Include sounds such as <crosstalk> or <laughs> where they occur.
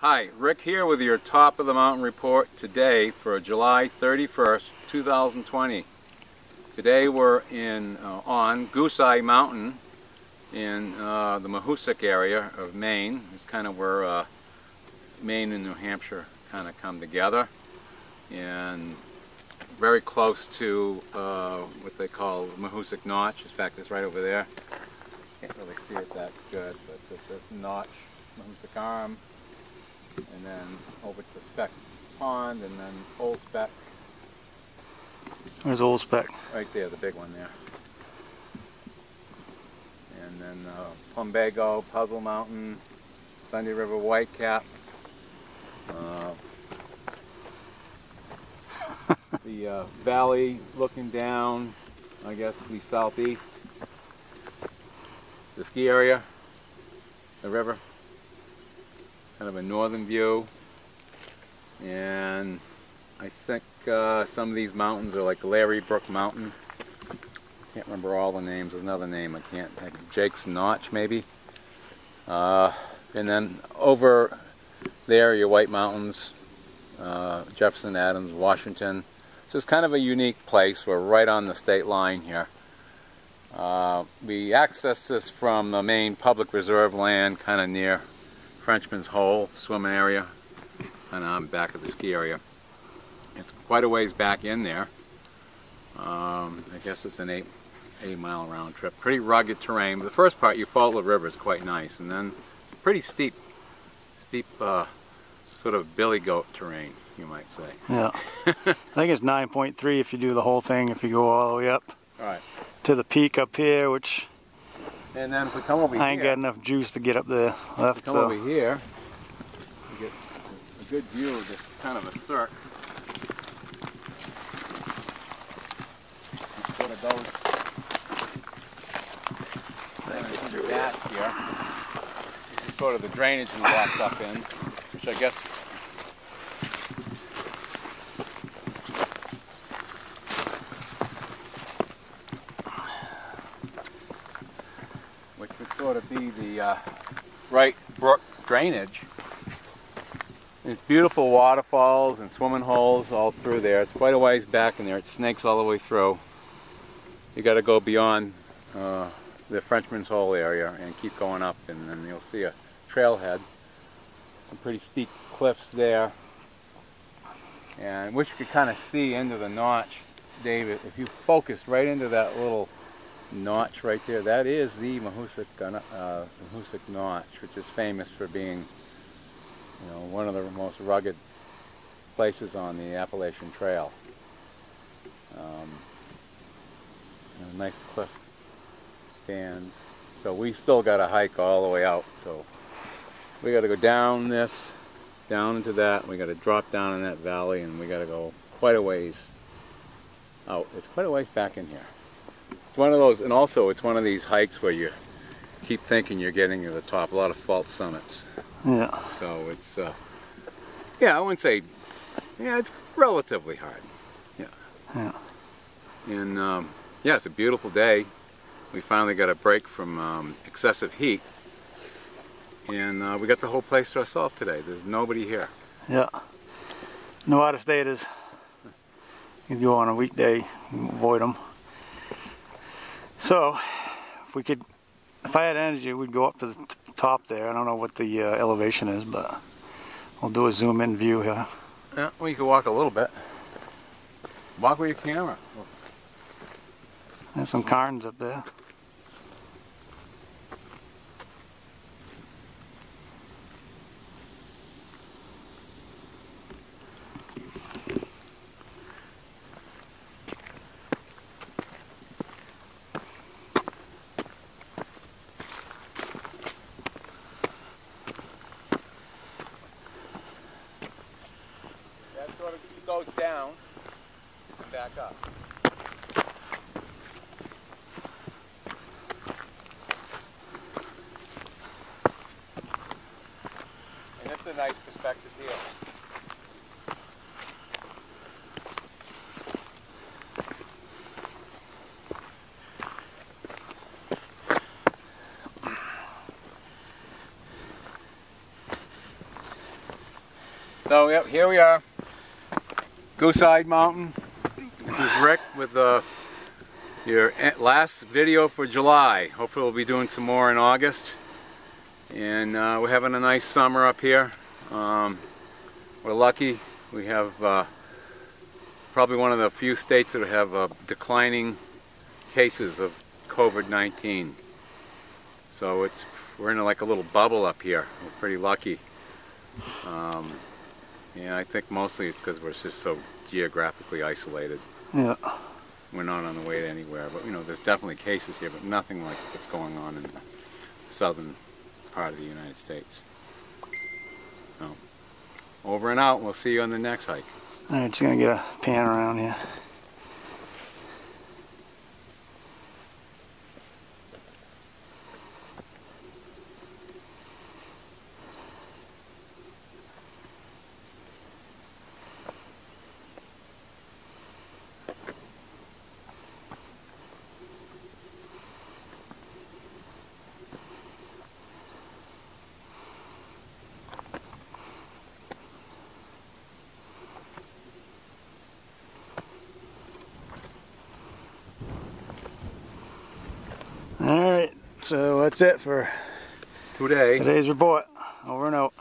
Hi, Rick here with your top of the mountain report today for July 31st, 2020. Today we're in uh, on Goose Eye Mountain in uh, the Mahoosuc area of Maine. It's kind of where uh, Maine and New Hampshire kind of come together and very close to uh, what they call Mahoosuc Notch. In fact, it's right over there. Can't really see it that good, but the Notch, Mahoosuc Arm, and then over to Speck Pond, and then Old Speck. There's Old Speck. Right there, the big one there. And then uh, Plumbago, Puzzle Mountain, Sunday River Whitecap. Uh, <laughs> the uh, valley looking down, I guess, the southeast. The ski area, the river kind of a northern view. And I think uh, some of these mountains are like Larry Brook Mountain. Can't remember all the names. Another name I can't like Jake's Notch maybe? Uh, and then over there your White Mountains uh, Jefferson Adams Washington. So it's kind of a unique place. We're right on the state line here. Uh, we access this from the Maine public reserve land kind of near Frenchman's Hole swimming area and I'm back at the ski area. It's quite a ways back in there. Um, I guess it's an eight, eight mile round trip. Pretty rugged terrain. But the first part you follow the river is quite nice and then pretty steep, steep uh, sort of billy goat terrain you might say. Yeah. <laughs> I think it's 9.3 if you do the whole thing, if you go all the way up. All right. To the peak up here, which and then if we come over I ain't here, got enough juice to get up there left. come so. over here, we get a good view of this kind of a cirque. Sort of goes here. This is sort of the drainage we walked up in, which I guess sort of be the uh, right brook drainage. There's beautiful waterfalls and swimming holes all through there. It's quite a ways back in there. It snakes all the way through. You got to go beyond uh, the Frenchman's Hole area and keep going up and then you'll see a trailhead. Some pretty steep cliffs there. And which you could kind of see into the notch, David. If you focus right into that little notch right there. That is the Mahoosuc, uh, Mahoosuc Notch, which is famous for being, you know, one of the most rugged places on the Appalachian Trail. Um, a nice cliff stand. So we still got to hike all the way out. So we got to go down this, down into that. We got to drop down in that valley, and we got to go quite a ways out. It's quite a ways back in here one of those, and also it's one of these hikes where you keep thinking you're getting to the top. A lot of false summits. Yeah. So it's, uh, yeah, I wouldn't say, yeah, it's relatively hard. Yeah. Yeah. And um, yeah, it's a beautiful day. We finally got a break from um, excessive heat, and uh, we got the whole place to ourselves today. There's nobody here. Yeah. No out of staters. You go on a weekday, avoid them. So, if we could, if I had energy, we'd go up to the top there. I don't know what the uh, elevation is, but we'll do a zoom in view here. Yeah, well, you can walk a little bit. Walk with your camera. There's some cairns up there. Back up. And it's a nice perspective here. So yep, here we are. Goose Eye Mountain. This is Rick with uh, your e- last video for July. Hopefully we'll be doing some more in August. And uh, we're having a nice summer up here. Um, we're lucky. We have uh, probably one of the few states that have uh, declining cases of COVID-19. So it's we're in like a little bubble up here. We're pretty lucky. Um, and I think mostly it's because we're just so geographically isolated. Yeah. We're not on the way to anywhere. But you know, there's definitely cases here, but nothing like what's going on in the southern part of the United States. So, over and out. We'll see you on the next hike. All right, just gonna get a pan around here. All right, so that's it for Today. today's report. Over and out.